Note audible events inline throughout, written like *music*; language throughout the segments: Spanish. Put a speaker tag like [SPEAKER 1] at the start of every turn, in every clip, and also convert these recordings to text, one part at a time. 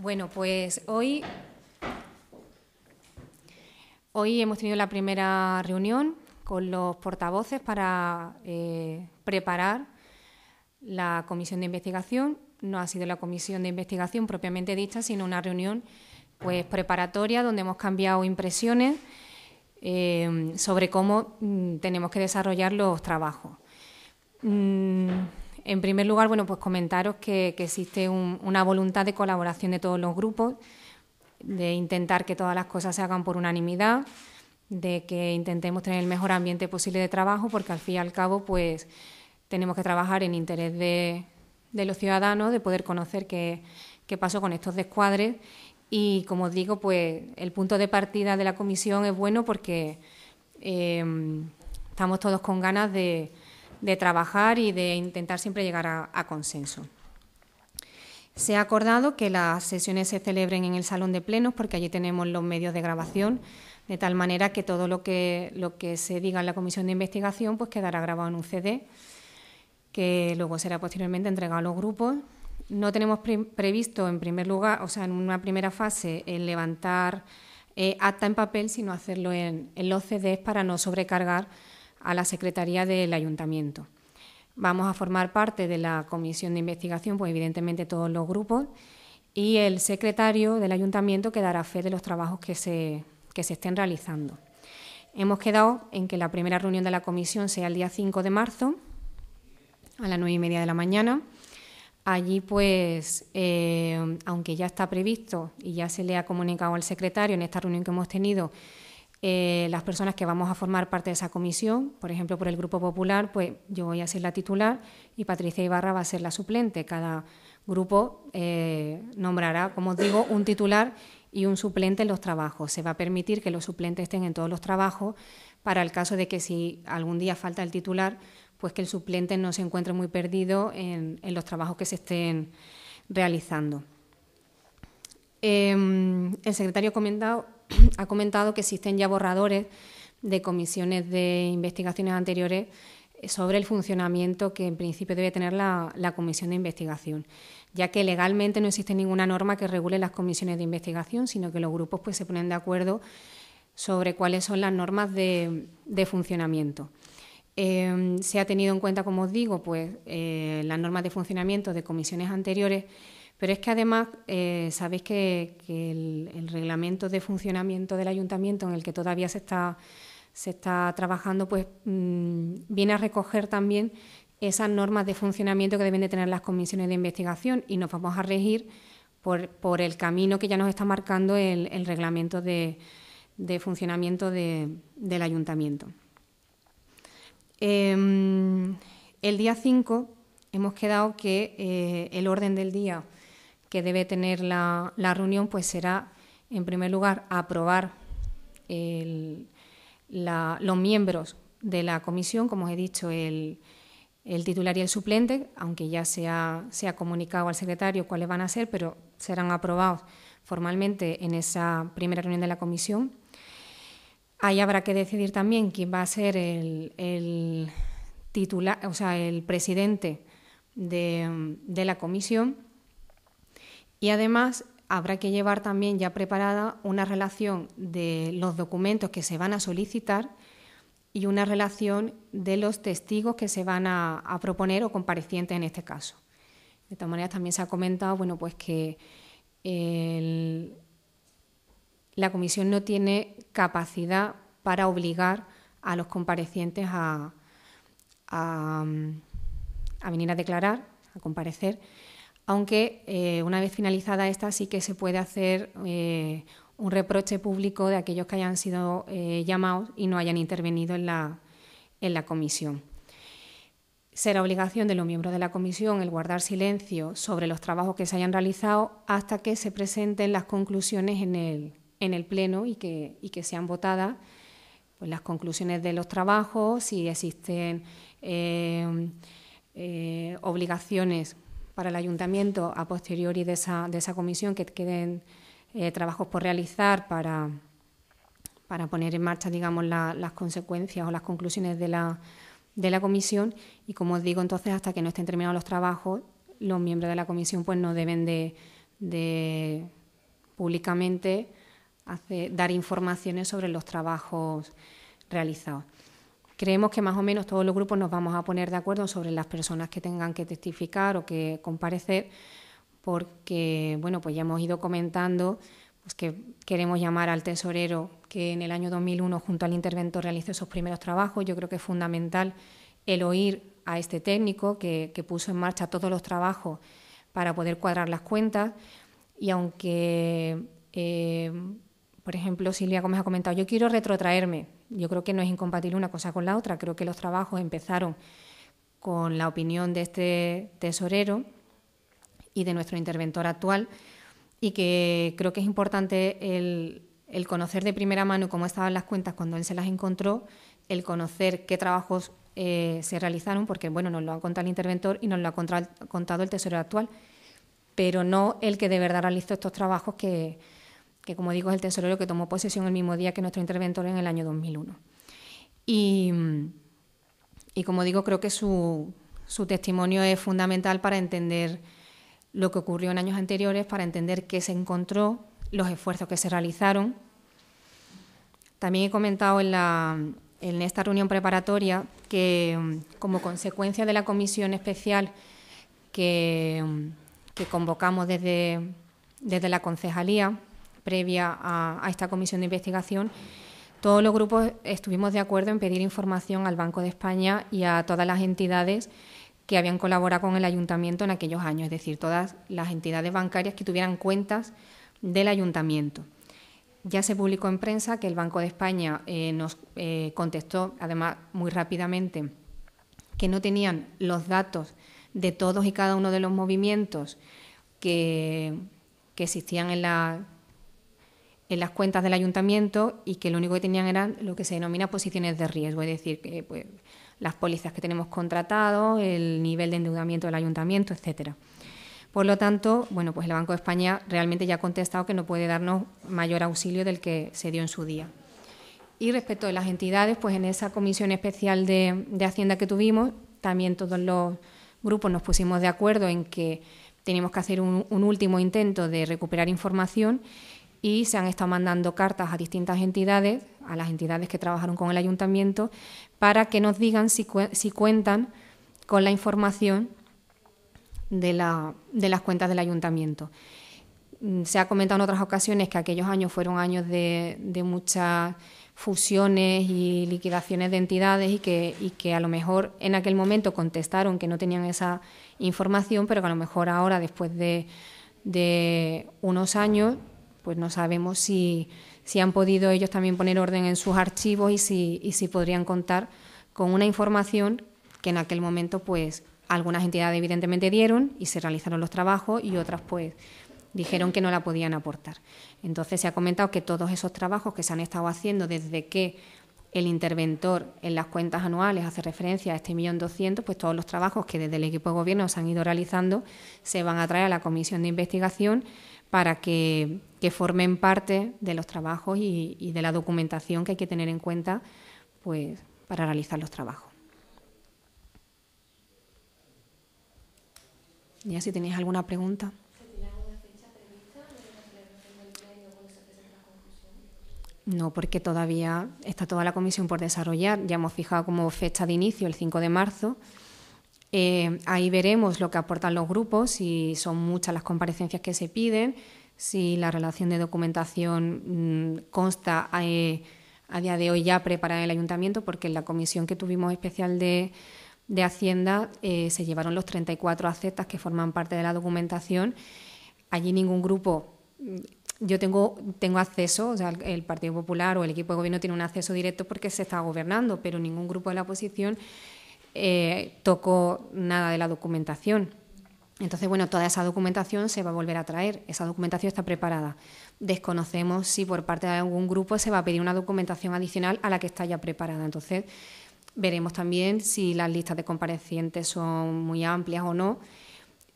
[SPEAKER 1] Bueno, pues hoy, hoy hemos tenido la primera reunión con los portavoces para eh, preparar la comisión de investigación. No ha sido la comisión de investigación propiamente dicha, sino una reunión pues, preparatoria donde hemos cambiado impresiones eh, sobre cómo mm, tenemos que desarrollar los trabajos. Mm, en primer lugar, bueno, pues comentaros que, existe una voluntad de colaboración de todos los grupos, de intentar que todas las cosas se hagan por unanimidad, de que intentemos tener el mejor ambiente posible de trabajo, porque al fin y al cabo, pues tenemos que trabajar en interés de, los ciudadanos, de poder conocer qué, pasó con estos descuadres. Y como os digo, pues el punto de partida de la comisión es bueno porque eh, estamos todos con ganas de de trabajar y de intentar siempre llegar a, consenso. Se ha acordado que las sesiones se celebren en el salón de plenos porque allí tenemos los medios de grabación, de tal manera que todo lo que, lo que se diga en la comisión de investigación pues quedará grabado en un CD, que luego será posteriormente entregado a los grupos. No tenemos previsto, en primer lugar, o sea, en una primera fase, el levantar eh, acta en papel, sino hacerlo en, en los CDs para no sobrecargar a la Secretaría del Ayuntamiento. Vamos a formar parte de la comisión de investigación, pues evidentemente todos los grupos, y el secretario del Ayuntamiento que dará fe de los trabajos que se, que se estén realizando. Hemos quedado en que la primera reunión de la comisión sea el día 5 de marzo, a las nueve y media de la mañana. Allí, pues, eh, aunque ya está previsto y ya se le ha comunicado al secretario en esta reunión que hemos tenido, eh, las personas que vamos a formar parte de esa comisión, por ejemplo, por el Grupo Popular, pues yo voy a ser la titular y Patricia Ibarra va a ser la suplente. Cada grupo eh, nombrará, como digo, un titular y un suplente en los trabajos. Se va a permitir que los suplentes estén en todos los trabajos para el caso de que si algún día falta el titular, pues que el suplente no se encuentre muy perdido en, los trabajos que se estén realizando. Em, el secretario comentado ha comentado que existen ya borradores de comisiones de investigaciones anteriores sobre el funcionamiento que en principio debe tener la, comisión de investigación, ya que legalmente no existe ninguna norma que regule las comisiones de investigación, sino que los grupos pues, se ponen de acuerdo sobre cuáles son las normas de, funcionamiento. Eh, se ha tenido en cuenta, como os digo, pues, eh, las normas de funcionamiento de comisiones anteriores pero es que además eh, sabéis que, el, reglamento de funcionamiento del ayuntamiento en el que todavía se está, se está trabajando, pues mm, viene a recoger también esas normas de funcionamiento que deben de tener las comisiones de investigación y nos vamos a regir por, el camino que ya nos está marcando el, reglamento de, funcionamiento del ayuntamiento. Em, el día 5 hemos quedado que eh, el orden del día que debe tener la, reunión pues será, en primer lugar, aprobar los miembros de la comisión, como os he dicho, el, titular y el suplente, aunque ya se ha, comunicado al secretario cuáles van a ser, pero serán aprobados formalmente en esa primera reunión de la comisión. Ahí habrá que decidir también quién va a ser el, titular, o sea, el presidente de la comisión y además habrá que llevar también ya preparada una relación de los documentos que se van a solicitar y una relación de los testigos que se van a, proponer o comparecientes en este caso. De todas maneras, también se ha comentado bueno, pues que la Comisión no tiene capacidad para obligar a los comparecientes a venir a declarar, a comparecer, aunque eh, una vez finalizada esta sí que se puede hacer eh, un reproche público de aquellos que hayan sido eh, llamados y no hayan intervenido en la, en la comisión. Será obligación de los miembros de la comisión el guardar silencio sobre los trabajos que se hayan realizado hasta que se presenten las conclusiones en el, en el Pleno y que, y que sean votadas pues, las conclusiones de los trabajos, si existen obligaciones para el ayuntamiento a posteriori de esa, de esa comisión que queden eh, trabajos por realizar para, para poner en marcha digamos, las consecuencias o las conclusiones de la, de la comisión y como os digo entonces hasta que no estén terminados los trabajos los miembros de la comisión pues no deben de, de públicamente dar informaciones sobre los trabajos realizados. Creemos que más o menos todos los grupos nos vamos a poner de acuerdo sobre las personas que tengan que testificar o que comparecer, porque bueno, pues ya hemos ido comentando pues que queremos llamar al tesorero que en el año 2001 junto al interventor realizó esos primeros trabajos. Yo creo que es fundamental el oír a este técnico que, puso en marcha todos los trabajos para poder cuadrar las cuentas y aunque eh, por ejemplo, Silvia Gómez ha comentado, yo quiero retrotraerme. Yo creo que no es incompatible una cosa con la otra. Creo que los trabajos empezaron con la opinión de este tesorero y de nuestro interventor actual y que creo que es importante el, conocer de primera mano cómo estaban las cuentas cuando él se las encontró, el conocer qué trabajos eh, se realizaron, porque bueno, nos lo ha contado el interventor y nos lo ha contado el tesorero actual, pero no el que de verdad realizó estos trabajos que, que como digo es el tesorero que tomó posesión el mismo día que nuestro interventor en el año 2001. Y, como digo, creo que su, testimonio es fundamental para entender lo que ocurrió en años anteriores, para entender qué se encontró, los esfuerzos que se realizaron. También he comentado en, en esta reunión preparatoria que, como consecuencia de la comisión especial que, convocamos desde, desde la concejalía, previa a, esta comisión de investigación, todos los grupos estuvimos de acuerdo en pedir información al Banco de España y a todas las entidades que habían colaborado con el ayuntamiento en aquellos años, es decir, todas las entidades bancarias que tuvieran cuentas del ayuntamiento. Ya se publicó en prensa que el Banco de España eh, nos eh, contestó, además muy rápidamente, que no tenían los datos de todos y cada uno de los movimientos que, que existían en la en las cuentas del ayuntamiento y que lo único que tenían eran lo que se denomina posiciones de riesgo, es decir, que pues, las pólizas que tenemos contratado, el nivel de endeudamiento del ayuntamiento, etcétera. Por lo tanto, bueno, pues el Banco de España realmente ya ha contestado que no puede darnos mayor auxilio del que se dio en su día. Y respecto de las entidades, pues en esa comisión especial de, Hacienda que tuvimos, también todos los grupos nos pusimos de acuerdo en que teníamos que hacer un último intento de recuperar información y se han estado mandando cartas a distintas entidades, a las entidades que trabajaron con el ayuntamiento, para que nos digan si, cuentan con la información de, las cuentas del ayuntamiento. Mm, se ha comentado en otras ocasiones que aquellos años fueron años de, muchas fusiones y liquidaciones de entidades y que, a lo mejor en aquel momento contestaron que no tenían esa información, pero que a lo mejor ahora, después de, de unos años, pues no sabemos si, han podido ellos también poner orden en sus archivos y si, y si podrían contar con una información que en aquel momento pues algunas entidades evidentemente dieron y se realizaron los trabajos y otras pues dijeron que no la podían aportar. Entonces se ha comentado que todos esos trabajos que se han estado haciendo desde que el interventor en las cuentas anuales hace referencia a este millón doscientos, pues todos los trabajos que desde el equipo de gobierno se han ido realizando se van a traer a la comisión de investigación para que, formen parte de los trabajos y, de la documentación que hay que tener en cuenta pues, para realizar los trabajos. Ya si tenéis alguna pregunta. No, porque todavía está toda la comisión por desarrollar. Ya hemos fijado como fecha de inicio el 5 de marzo eh, ahí veremos lo que aportan los grupos, si son muchas las comparecencias que se piden, si la relación de documentación mm, consta eh, a día de hoy ya preparada en el ayuntamiento, porque en la comisión que tuvimos especial de, Hacienda eh, se llevaron los 34 aceptas que forman parte de la documentación. Allí ningún grupo mm, yo tengo, tengo acceso, o sea, el Partido Popular o el equipo de gobierno tiene un acceso directo porque se está gobernando, pero ningún grupo de la oposición eh, tocó nada de la documentación. Entonces, bueno, toda esa documentación se va a volver a traer, esa documentación está preparada. Desconocemos si por parte de algún grupo se va a pedir una documentación adicional a la que está ya preparada. Entonces, veremos también si las listas de comparecientes son muy amplias o no.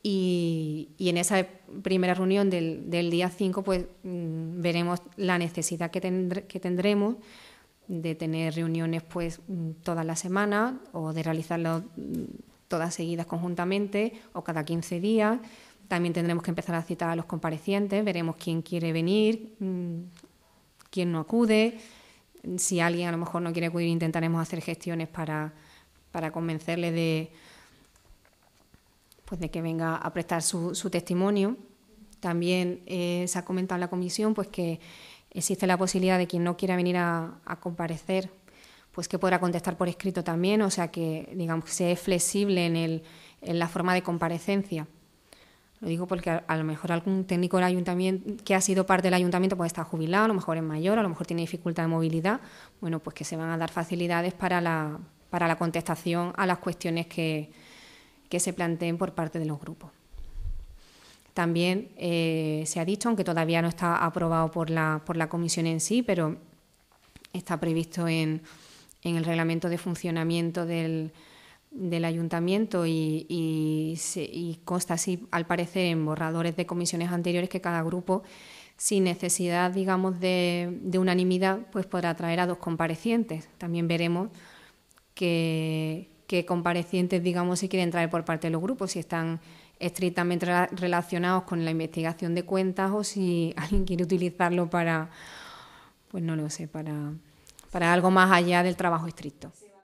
[SPEAKER 1] Y, en esa primera reunión del, día 5, pues mm, veremos la necesidad que, que tendremos de tener reuniones pues mm, todas las semanas o de realizarlas mm, todas seguidas conjuntamente o cada 15 días, También tendremos que empezar a citar a los comparecientes, veremos quién quiere venir, mm, quién no acude. Si alguien a lo mejor no quiere acudir, intentaremos hacer gestiones para, para convencerle de, pues de que venga a prestar su, testimonio. También eh, se ha comentado en la comisión pues que existe la posibilidad de quien no quiera venir a, comparecer, pues que podrá contestar por escrito también, o sea que digamos que sea flexible en, el, en la forma de comparecencia. Lo digo porque a, lo mejor algún técnico del ayuntamiento que ha sido parte del ayuntamiento puede estar jubilado, a lo mejor es mayor, a lo mejor tiene dificultad de movilidad. Bueno, pues que se van a dar facilidades para la, para la contestación a las cuestiones que, que se planteen por parte de los grupos. También eh, se ha dicho, aunque todavía no está aprobado por la, por la comisión en sí, pero está previsto en, en el reglamento de funcionamiento del, del ayuntamiento y, consta así, al parecer, en borradores de comisiones anteriores que cada grupo, sin necesidad, digamos, de, unanimidad, pues podrá traer a dos comparecientes. También veremos qué comparecientes, digamos, se quieren traer por parte de los grupos, si están estrictamente relacionados con la investigación de cuentas o si *laughs* alguien quiere utilizarlo para, pues no lo sé, para, para algo más allá del trabajo estricto.